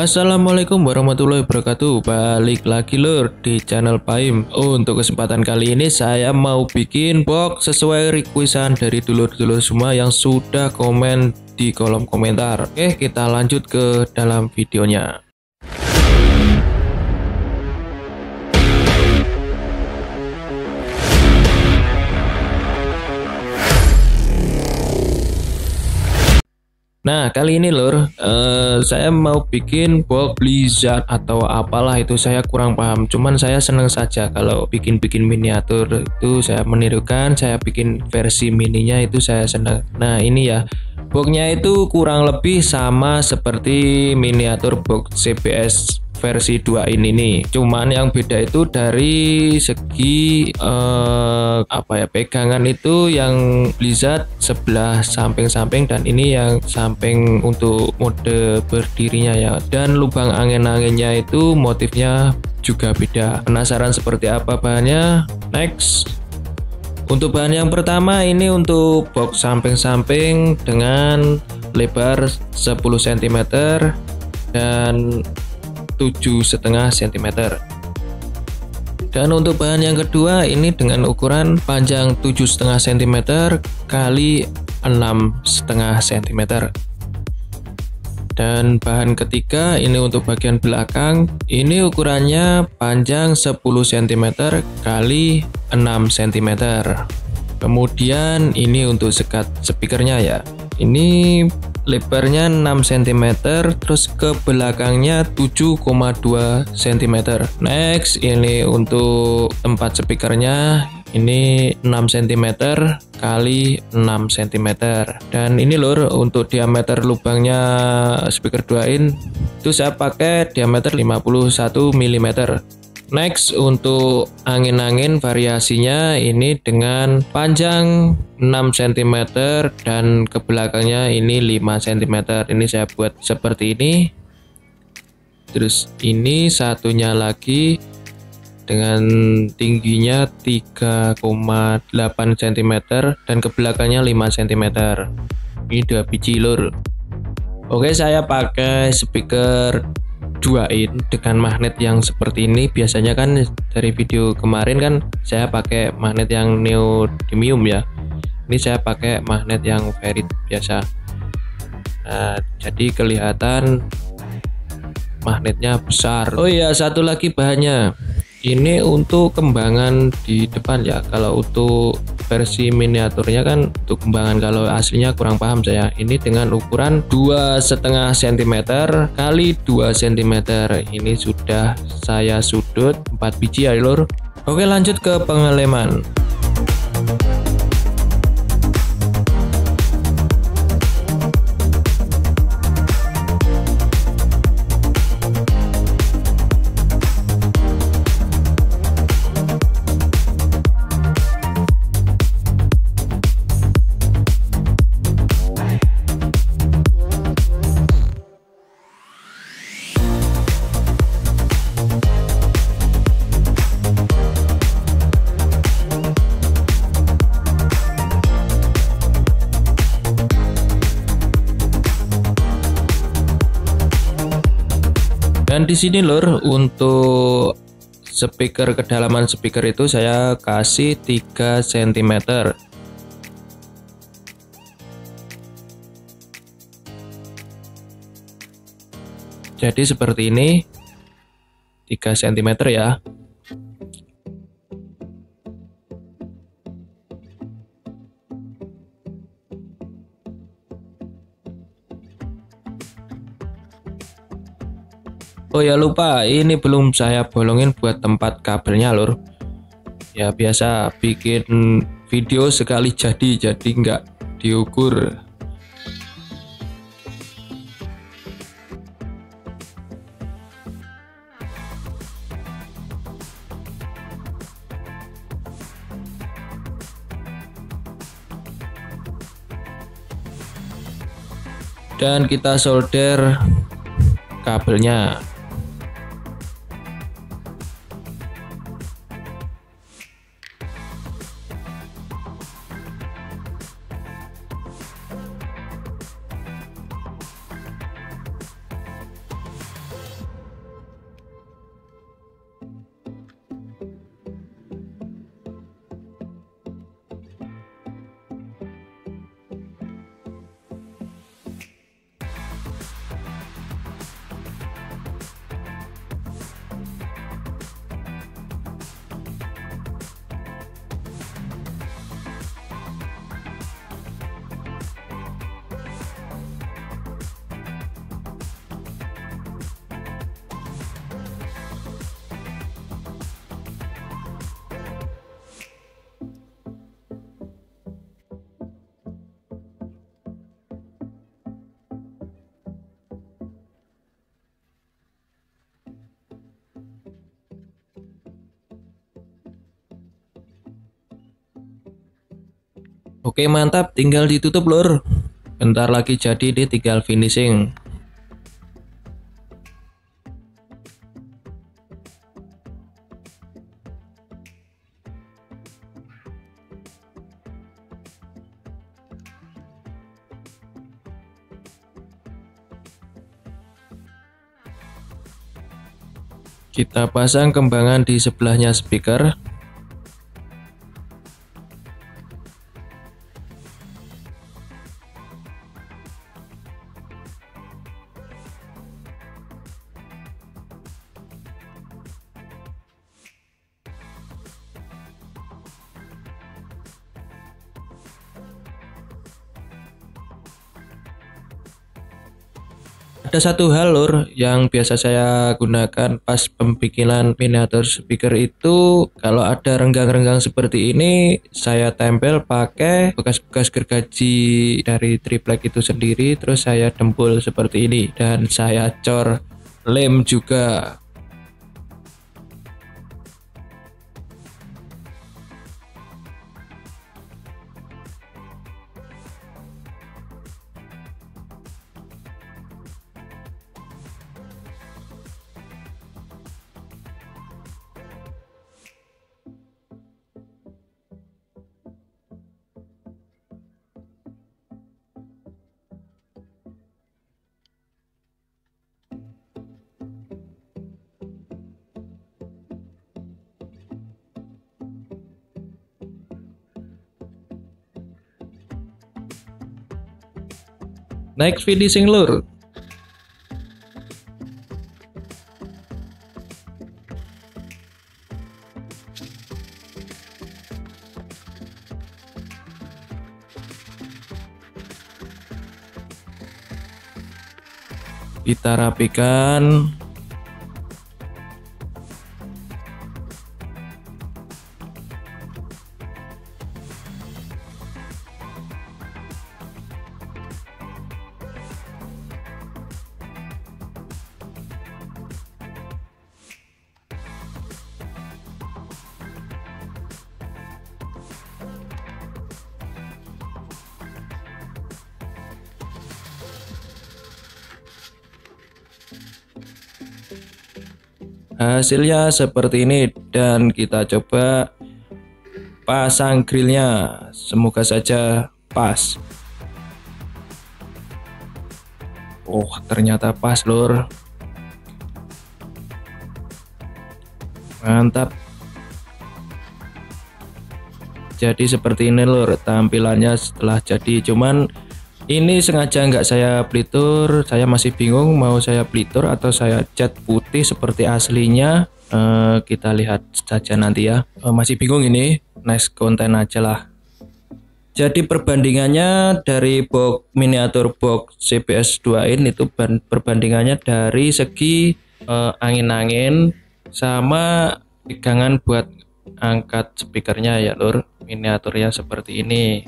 Assalamualaikum warahmatullahi wabarakatuh. Balik lagi lur di channel Paim. Oh, Untuk kesempatan kali ini saya mau bikin box sesuai requestan dari dulur-dulur semua yang sudah komen di kolom komentar. Oke kita lanjut ke dalam videonya Nah kali ini lur uh, saya mau bikin box blizzard atau apalah itu saya kurang paham. Cuman saya seneng saja kalau bikin-bikin miniatur itu saya menirukan saya bikin versi mininya itu saya seneng. Nah ini ya boxnya itu kurang lebih sama seperti miniatur box CBS versi 2 ini nih. Cuman yang beda itu dari segi eh, apa ya pegangan itu yang Blizzard sebelah samping-samping dan ini yang samping untuk mode berdirinya ya. Dan lubang angin-anginnya itu motifnya juga beda. Penasaran seperti apa bahannya? Next. Untuk bahan yang pertama ini untuk box samping-samping dengan lebar 10 cm dan 7,5 cm dan untuk bahan yang kedua ini dengan ukuran panjang 7,5 cm kali 6,5 cm dan bahan ketiga ini untuk bagian belakang ini ukurannya panjang 10 cm kali 6 cm kemudian ini untuk sekat speakernya ya. Ini lebarnya 6 cm terus ke belakangnya 7,2 cm next ini untuk tempat speakernya. Ini 6 cm kali 6 cm dan ini lur untuk diameter lubangnya speaker 2 in itu saya pakai diameter 51 mm Next untuk angin-angin variasinya ini dengan panjang 6 cm dan ke belakangnya ini 5 cm. Ini saya buat seperti ini. Terus ini satunya lagi dengan tingginya 3,8 cm dan ke belakangnya 5 cm. Ini dua biji lur. Oke, saya pakai speaker duain dengan magnet yang seperti ini biasanya kan dari video kemarin kan saya pakai magnet yang neodymium ya. Ini saya pakai magnet yang ferrit biasa. Nah jadi kelihatan magnetnya besar. Oh iya satu lagi bahannya ini untuk kembangan di depan ya. Kalau untuk versi miniaturnya kan untuk kembangan kalau aslinya kurang paham saya. Ini dengan ukuran dua setengah cm kali 2 cm ini sudah saya sudut 4 biji ya lur. Oke lanjut ke pengeleman dan di sini lur untuk speaker kedalaman speaker itu saya kasih 3 cm jadi seperti ini 3 cm ya Oh ya lupa, ini belum saya bolongin buat tempat kabelnya lur. Ya biasa bikin video sekali jadi, jadi nggak diukur. Dan kita solder kabelnya Oke mantap, tinggal ditutup lur. Bentar lagi jadi deh tinggal finishing. Kita pasang kembangan di sebelahnya speaker. Ada satu hal lur yang biasa saya gunakan pas pembikinan miniatur speaker itu kalau ada renggang-renggang seperti ini saya tempel pakai bekas-bekas gergaji dari triplek itu sendiri terus saya dempul seperti ini. Dan saya cor lem juga Naik finishing lur. Kita rapikan hasilnya seperti ini dan kita coba pasang grillnya. Semoga saja pas. Oh ternyata pas lur. Mantap. Jadi seperti ini lur tampilannya setelah jadi. Cuman ini sengaja nggak saya pelitur saya masih bingung mau saya pelitur atau saya cat putih seperti aslinya. Uh, kita lihat saja nanti ya. Uh, masih bingung ini next konten aja lah. Jadi perbandingannya dari box miniatur box CPS 2 in itu perbandingannya dari segi uh, angin-angin sama pegangan buat angkat speakernya ya lur. Miniaturnya seperti ini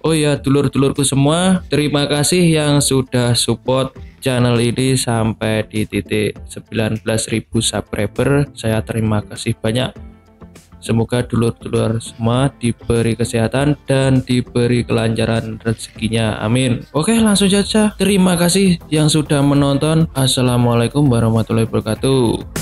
Oh ya, dulur-dulurku semua, terima kasih yang sudah support channel ini sampai di titik 19.000 subscriber. Saya terima kasih banyak. Semoga dulur-dulur semua diberi kesehatan dan diberi kelancaran rezekinya. Amin. Oke, langsung saja. Terima kasih yang sudah menonton. Assalamualaikum warahmatullahi wabarakatuh.